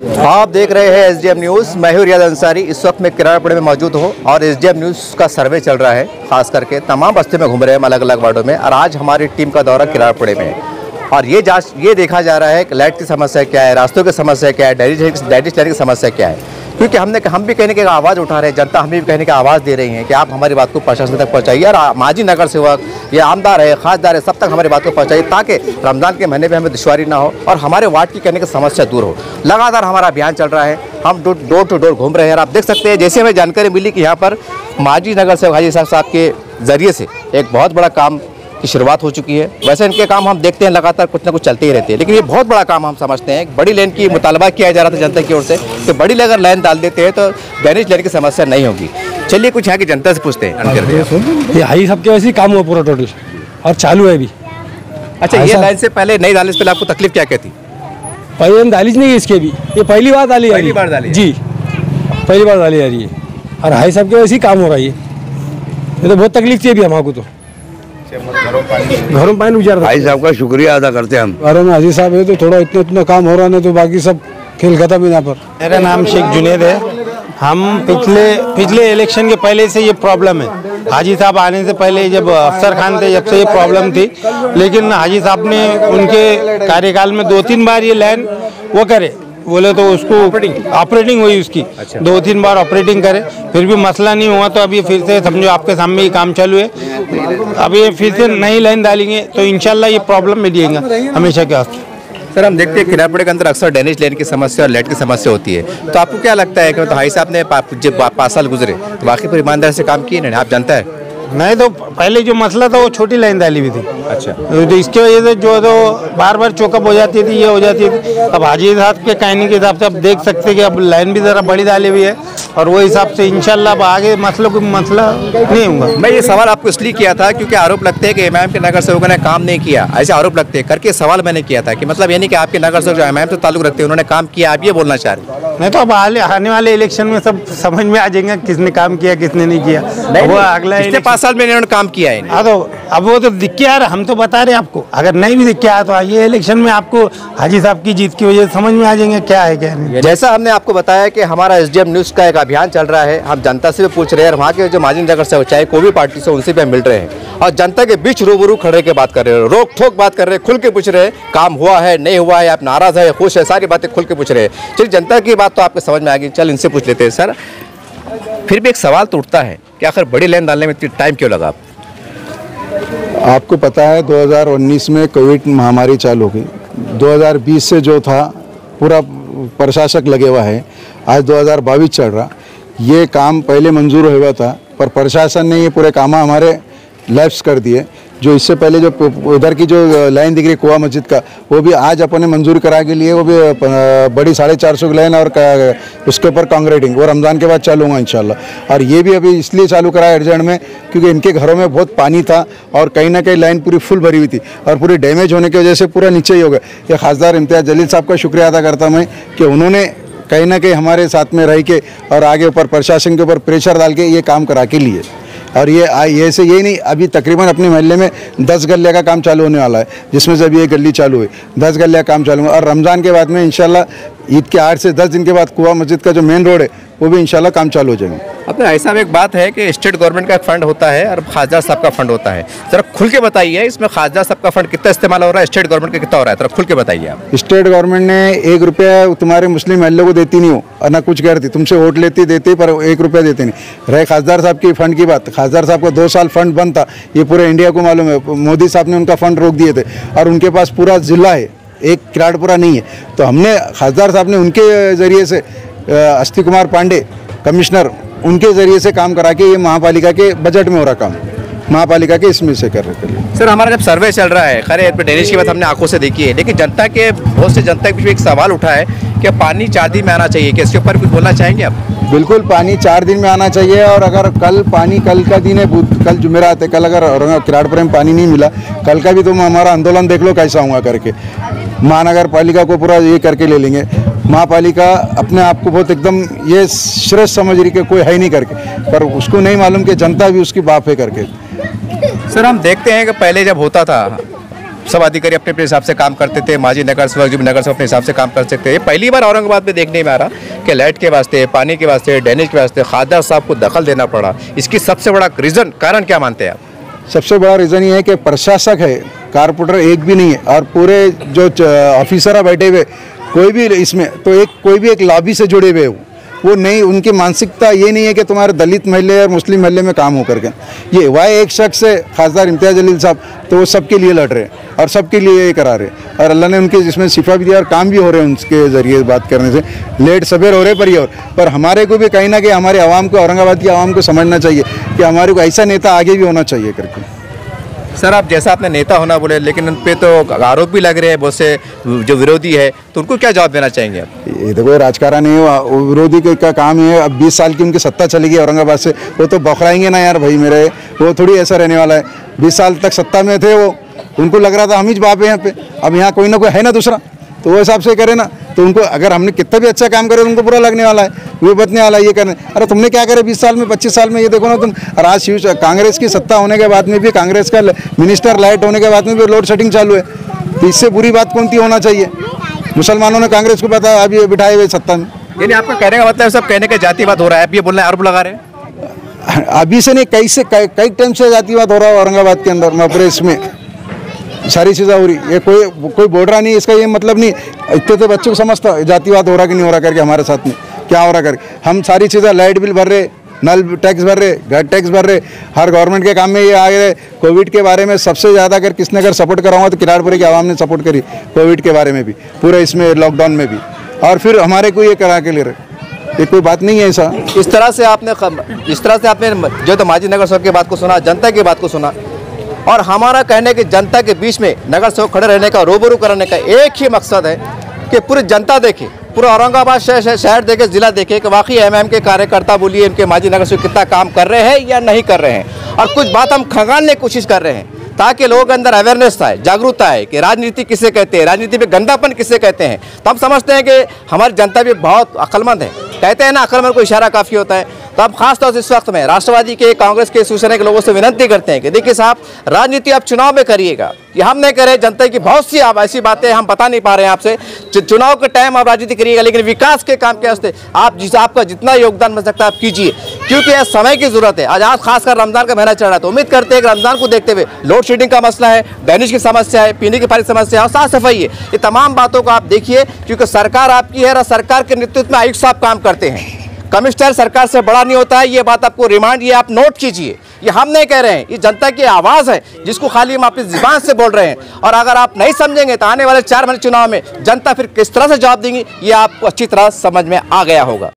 आप देख रहे हैं एस डी एम न्यूज़ मैं हूँ रियाज अंसारी। इस वक्त मैं किराड़पुरे में मौजूद हूँ और एस डी एम न्यूज़ का सर्वे चल रहा है, खास करके तमाम बस्ती में घूम रहे हैं अलग अलग वार्डों में। और आज हमारी टीम का दौरा किराड़पुरे में। और ये जाँच ये देखा जा रहा है कि लाइट की समस्या क्या है, रास्तों की समस्या क्या है डायरी डायरी की समस्या क्या है। क्योंकि हमने हम भी कहने की आवाज़ उठा रहे हैं, जनता हमें भी कहने की आवाज़ दे रही है कि आप हमारी बात को प्रशासन तक पहुँचाइए और माजी नगर सेवक ये आमदार है, खासदार है, सब तक हमारी बात को पहुँचाइए ताकि रमज़ान के महीने में हमें दुशारी ना हो और हमारे वार्ड की कहने की समस्या दूर हो। लगातार हमारा अभियान चल रहा है, हम डोर टू डोर घूम रहे हैं और आप देख सकते हैं, जैसे हमें जानकारी मिली कि यहाँ पर माजी नगर सेवक हाजी साहब साहब के ज़रिए से एक बहुत बड़ा काम की शुरुआत हो चुकी है। वैसे इनके काम हम देखते हैं लगातार कुछ ना कुछ चलते ही रहते हैं। लेकिन ये बहुत बड़ा काम हम समझते हैं। बड़ी लेन की मुतालबा किया जा रहा था जनता की ओर से कि बड़ी अगर लाइन डाल देते हैं तो ड्रेनेज लेन की समस्या नहीं होगी। चलिए कुछ यहाँ की जनता से पूछते हैं ये हाई सबके वैसे ही काम हुआ पूरा टोटल और चालू है अभी। अच्छा ये लाइन से पहले नहीं डालने से पहले आपको तकलीफ़ क्या कहती पहले हम दालिज नहीं है इसके भी ये पहली बार डाली पहली। बार डाली जी। पहली बार डाली जा रही है और हाई सबके वैसे ही काम हो रहा है ये। तो बहुत तकलीफ़ थी अभी हमको तो। घरों में पानी उजार भाई साहब का शुक्रिया अदा करते हैं हम। घरों में हाजी साहब है तो थोड़ा इतना इतना काम हो रहा नहीं तो बाकी सब खेल खत्म है यहाँ पर। मेरा नाम शेख जुनेद है। हम पिछले पिछले इलेक्शन के पहले से ये प्रॉब्लम है। हाजी साहब आने से पहले जब अफसर खान थे जब से ये प्रॉब्लम थी। लेकिन हाजी साहब ने उनके कार्यकाल में दो तीन बार ये लाइन वो करे। बोले तो उसको ऑपरेटिंग हुई उसकी। अच्छा। दो तीन बार ऑपरेटिंग करे फिर भी मसला नहीं हुआ तो अभी फिर से समझो आपके सामने ही काम चालू है। अभी ये फिर से नई लाइन डालेंगे तो इंशाल्लाह ये प्रॉब्लम मिटिएगा हमेशा के वास्ते सर हम देखते हैं किरापड़े के अंदर अक्सर ड्रेनेज लेन की समस्या और लाइट की समस्या होती है। तो आपको क्या लगता है कि मतलब भाई साहब ने जब पाँच साल गुजरे तो वाकई पर ईमानदारी से काम किए ना आप जानता है? नहीं तो पहले जो मसला था वो छोटी लाइन डाली हुई थी। अच्छा। तो इसकी वजह से जो तो बार बार चौकअप हो जाती थी ये हो जाती थी। अब हाजी साहब के कहने के हिसाब से आप देख सकते हैं कि अब लाइन भी ज़रा बड़ी डाली हुई है। और वो हिसाब से इंशाल्लाह अब आगे मसलों को मसला नहीं होगा। मैं ये सवाल आपको इसलिए किया था क्योंकि आरोप लगते हैं कि एम के नगर सेवकों ने काम नहीं किया। ऐसे आरोप लगते हैं। करके सवाल मैंने किया था कि मतलब ये नहीं कि आपके नगर सेवक जो इमाम से ताल्लुक रखते हैं उन्होंने काम किया आप ये बोलना चाह रहे हैं। नहीं तो अब आने वाले इलेक्शन में सब समझ में आ जाएँगे किसने काम किया किसने नहीं किया। वो अगला पिछले पाँच साल में इन्होंने काम किया है हाँ तो अब वो तो दिख के आ रहा हम तो बता रहे हैं आपको। अगर नहीं भी दिख के आया तो ये इलेक्शन में आपको हाजी साहब की जीत की वजह समझ में आ जाएँगे क्या है क्या नहीं। जैसा हमने आपको बताया कि हमारा एसडीएम न्यूज़ का एक अभियान चल रहा है। हम जनता से भी पूछ रहे हैं और वहाँ के जो माजी नगर से चाहे कोई भी पार्टी से उनसे भी हम मिल रहे हैं। और जनता के बीच रूबरू खड़े के बात कर रहे हैं। रोक ठोक बात कर रहे हैं। खुल के पूछ रहे हैं, काम हुआ है, नहीं हुआ है, आप नाराज़ है, खुश है, सारी बातें खुल के पूछ रहे हैं। चलिए, जनता की बात तो आपको समझ में आ गई चल, इनसे पूछ लेते हैं। सर, फिर भी एक सवाल तो उठता है कि आखिर बड़ी लाइन डालने में इतनी टाइम क्यों लगा आपको? पता है 2019 में कोविड महामारी चालू हो हुई 2020 से जो था, पूरा प्रशासक लगे हुआ है। आज 2022 चल रहा। ये काम पहले मंजूर हुआ था, पर प्रशासन ने ये पूरे काम हमारे लैप्स कर दिए। जो इससे पहले जो उधर की जो लाइन दिख रही कुआ मस्जिद का, वो भी आज अपन ने मंजूर करा के लिए, वो भी बड़ी साढ़े चार सौ की लाइन और उसके ऊपर कांक्रीटिंग वो रमज़ान के बाद चालू होगा इंशाल्लाह। और ये भी अभी इसलिए चालू करा है अर्जेंट में, क्योंकि इनके घरों में बहुत पानी था और कहीं ना कहीं लाइन पूरी फुल भरी हुई थी और पूरी डैमेज होने की वजह से पूरा नीचे ही हो गया। ये खासदार इम्तियाज़ जलील साहब का शुक्रिया अदा करता मैं कि उन्होंने कहीं ना कहीं हमारे साथ में रह के और आगे ऊपर प्रशासन के ऊपर प्रेशर डाल के ये काम करा के लिए। और ये ऐसे ये नहीं, अभी तकरीबन अपने महल्ले में दस गल्ले का काम चालू होने वाला है, जिसमें से अभी ये गली चालू हुई। दस गल्ले का काम चालू हुआ और रमज़ान के बाद में इन ईद के आठ से दस दिन के बाद कुआ मस्जिद का जो मेन रोड है वो भी इंशाल्लाह काम चालू हो जाएँगे। अपने ऐसा में एक बात है कि स्टेट गवर्नमेंट का फंड होता है और खासदार साहब का फंड होता है। जरा खुल के बताइए इसमें खासदार साहब का फंड कितना इस्तेमाल हो रहा है स्टेट गवर्नमेंट का कितना हो रहा है? जरा खुल के बताइए आप। स्टेट गवर्नमेंट ने एक रुपया तुम्हारे मुस्लिम महल्ले को देती नहीं हो और ना कुछ करती तुमसे वोट लेती देती पर एक रुपया देती नहीं। रहे खासदार साहब की फंड की बात। खासदार साहब का दो साल फंड बंद था। ये पूरे इंडिया को मालूम है। मोदी साहब ने उनका फंड रोक दिए थे। और उनके पास पूरा जिला है। एक किराड़पुरा नहीं है। तो हमने खासदार साहब ने उनके ज़रिए से अस्थि कुमार पांडे कमिश्नर उनके ज़रिए से काम करा के ये महापालिका के बजट में हो रहा काम। महापालिका के इसमें से कर रहे थे। सर हमारा जब सर्वे चल रहा है खरे डेनिश की बात हमने आँखों से देखी है लेकिन जनता के बहुत से जनता के बीच में एक सवाल उठा है कि पानी चार दिन में आना चाहिए कि इसके ऊपर कुछ बोलना चाहेंगे आप? बिल्कुल पानी चार दिन में आना चाहिए और अगर कल पानी कल का दिन है बुध- कल जुमेरात है कल अगर किराड़पुर में पानी नहीं मिला कल का भी तुम हमारा आंदोलन देख लो कैसा हुआ करके। महानगर पालिका को पूरा ये करके ले लेंगे। महापालिका अपने आप को बहुत एकदम ये श्रेष्ठ समझ रही कि कोई है ही नहीं करके पर उसको नहीं मालूम कि जनता भी उसकी बाप है करके। सर हम देखते हैं कि पहले जब होता था सब अधिकारी अपने अपने हिसाब से काम करते थे माजी नगर सेवक जो भी नगर सेवक अपने हिसाब से काम कर सकते हैं पहली बार औरंगाबाद में देखने में आ रहा कि लाइट के वास्ते पानी के वास्ते ड्रेनेज के वास्ते खादर साहब को दखल देना पड़ा। इसकी सबसे बड़ा रीज़न कारण क्या मानते हैं आप? सबसे बड़ा रीज़न ये है कि प्रशासक है कारपोरेटर एक भी नहीं है और पूरे जो ऑफिसर बैठे हुए कोई भी इसमें तो एक, कोई भी एक लॉबी से जुड़े हुए हो, वो नहीं, उनकी मानसिकता ये नहीं है कि तुम्हारे दलित महल्ले और मुस्लिम महल्ले में काम हो करके ये वाई एक शख्स है, खासदार इम्तियाज़ जलील साहब तो वो सबके लिए लड़ रहे हैं और सबके लिए ये करा रहे हैं। और अल्लाह ने उनके जिसमें शिफा भी दिया और काम भी हो रहे हैं उनके ज़रिए बात करने से। लेट सवेर हो रहे पर ही और, पर हमारे को भी कहीं ना कहीं हमारे आवाम को, औरंगाबाद की आवाम को समझना चाहिए कि हमारे को ऐसा नेता आगे भी होना चाहिए करके। सर आप जैसा आपने नेता होना बोले लेकिन उन पर तो आरोप भी लग रहे हैं बहुत से जो विरोधी है तो उनको क्या जवाब देना चाहेंगे आप? ये तो कोई राजकारण नहीं हुआ। विरोधी का, का काम है अब 20 साल की उनकी सत्ता चलेगी औरंगाबाद से वो तो बौखराएँगे ना यार भाई मेरे। वो थोड़ी ऐसा रहने वाला है। 20 साल तक सत्ता में थे वो उनको लग रहा था हम ही जवाब है यहाँ पे। अब यहाँ कोई ना कोई है ना दूसरा। तो वो हिसाब से करे ना। तो उनको अगर हमने कितना भी अच्छा काम करे तो उनको बुरा लगने वाला है वो बतने वाला है ये करने। अरे तुमने क्या करे बीस साल में पच्चीस साल में ये देखो ना तुम। और आज शिव कांग्रेस की सत्ता होने के बाद में भी कांग्रेस का मिनिस्टर लाइट होने के बाद में भी लोड शेडिंग चालू है। तो इससे बुरी बात कौन सी होना चाहिए? मुसलमानों ने कांग्रेस को पता अभी बिठाए हुए सत्ता में। यानी आपका कहने का मतलब सब कहने के जातिवाद हो रहा है। आप ये बोल रहे हैं आरोप लगा रहे हैं। अभी से नहीं कई से कई टाइम से जातिवाद हो रहा है औरंगाबाद के अंदर मप्रे इसमें सारी चीज़ें हो रही। ये कोई कोई बोल रहा नहीं, इसका ये मतलब नहीं। इतने तो बच्चों को समझता, जातिवाद हो रहा कि नहीं हो रहा करके हमारे साथ में। क्या हो रहा करके? हम सारी चीज़ें, लाइट बिल भर रहे, नल टैक्स भर रहे, घर टैक्स भर रहे। हर गवर्नमेंट के काम में ये आ गए। कोविड के बारे में सबसे ज़्यादा अगर किसने अगर सपोर्ट करा हुआ तो किराड़पुरे की आवाम ने सपोर्ट करी, कोविड के बारे में भी, पूरे इसमें लॉकडाउन में भी। और फिर हमारे को ये करा के ले रहे। ये कोई बात नहीं है ऐसा। इस तरह से आपने इस तरह से आपने जो तो माजी नगर सेवक की बात को सुना, जनता की बात को सुना और हमारा कहने की जनता के बीच में नगर सेवक खड़े रहने का, रूबरू करने का एक ही मकसद है कि पूरी जनता देखे, पूरा औरंगाबाद शहर देखे, ज़िला देखे कि वाकई एमएम के कार्यकर्ता बोलिए, इनके माजी नगर सेवक कितना काम कर रहे हैं या नहीं कर रहे हैं। और कुछ बात हम खंगालने की कोशिश कर रहे हैं ताकि लोगों के अंदर अवेयरनेस आए, जागरूकता है कि राजनीति किसे कहते हैं, राजनीति में गंदापन किसे कहते हैं। तो हम समझते हैं कि हमारी जनता भी बहुत अक्लमंद है। कहते हैं ना, अक्लमंद को इशारा काफ़ी होता है। तो आप खासतौर से इस वक्त में राष्ट्रवादी के, कांग्रेस के, शिवसेना के लोगों से विनती करते हैं कि देखिए साहब, राजनीति आप चुनाव में करिएगा। ये हम नहीं करें, जनता की बहुत सी आप ऐसी बातें हम बता नहीं पा रहे हैं आपसे। चुनाव के टाइम आप राजनीति करिएगा, लेकिन विकास के काम के वास्ते आप जिस, आपका जितना योगदान मिल सकता है आप कीजिए। क्योंकि यह समय की ज़रूरत है। आज आज खासकर रमज़ान का महीना चल रहा है तो उम्मीद करते हैं कि रमज़ान को देखते हुए लोड शेडिंग का मसला है ड्रेनेज की समस्या है, पीने की पानी समस्या है, और साफ़ सफ़ाई है। ये तमाम बातों को आप देखिए, क्योंकि सरकार आपकी है और सरकार के नेतृत्व में आयुक्त साहब काम करते हैं। कमिश्नर सरकार से बड़ा नहीं होता है। ये बात आपको रिमांड ये आप नोट कीजिए। ये हम नहीं कह रहे हैं। ये जनता की आवाज़ है, जिसको खाली हम अपनी जबान से बोल रहे हैं। और अगर आप नहीं समझेंगे तो आने वाले चार महीने चुनाव में जनता फिर किस तरह से जवाब देंगी, ये आपको अच्छी तरह समझ में आ गया होगा।